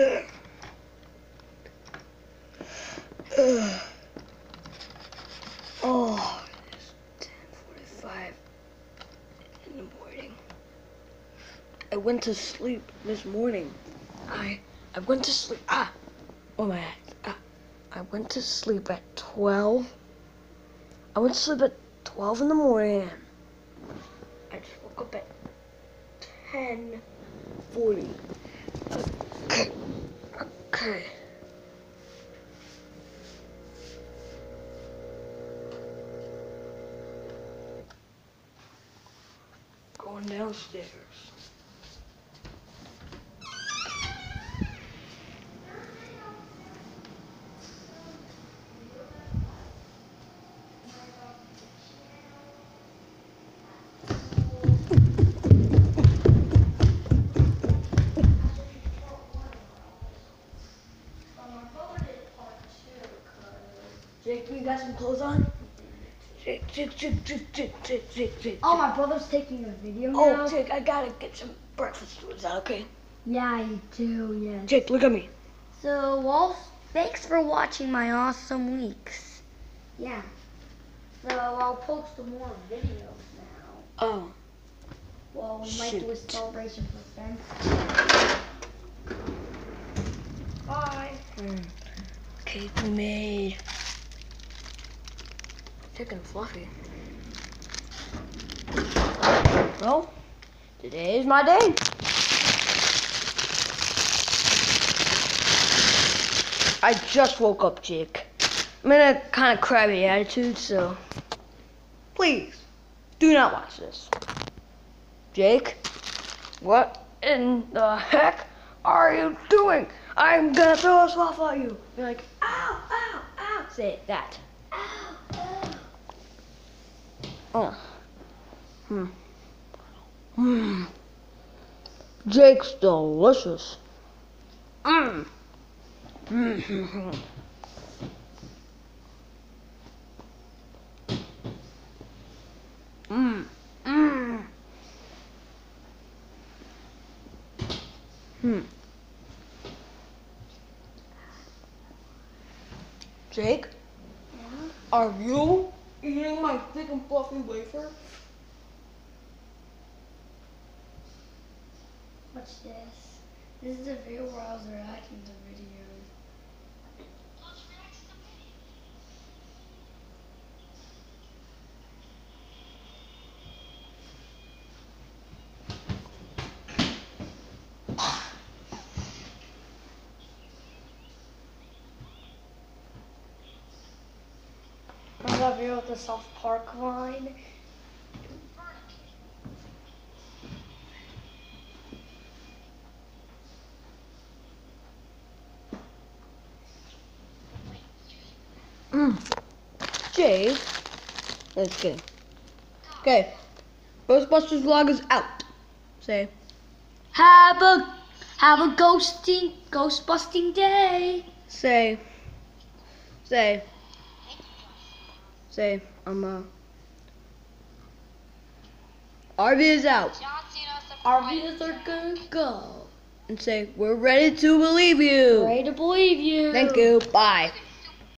10.45 in the morning. I went to sleep this morning. I, I went to sleep, ah, oh my ah, I went to sleep at 12. I went to sleep at 12 in the morning. I just woke up at 10.40. Okay. Going downstairs. Jake, you got some clothes on? Jake, Jake, Jake, Jake, Jake, Jake, Jake, Jake. Oh, my brother's taking a video Oh, now. Jake, I gotta get some breakfast. Is that okay? Yeah, you do, yes. Jake, look at me. So, well, thanks for watching my awesome weeks. Yeah. So, I'll post more videos now. Oh, Well, we might do a celebration for friends. Bye. Hmm. cake we made. Chicken fluffy. Well, today's my day. I just woke up, Jake. I'm in a kind of crabby attitude, so please do not watch this. Jake, what in the heck are you doing? I'm gonna throw a softball at you. You're like, ow, ow, ow. Say that. Ow. Oh. Hmm. Hmm. Jake's delicious. Mmm. Mmm. Mmm. Mmm. Hmm. Jake, are you eating my thick and fluffy wafer? What's this? This is a video where I was reacting to videos. Remember that video with the South Park line? Mm. Jake, that's good. Okay, Ghostbusters vlog is out. Say, Have a have a ghosting ghost busting day. say, say, say, I'm uh. RV is out. Videos are gonna go. And say, we're ready to believe you. Ready to believe you. Thank you. Bye.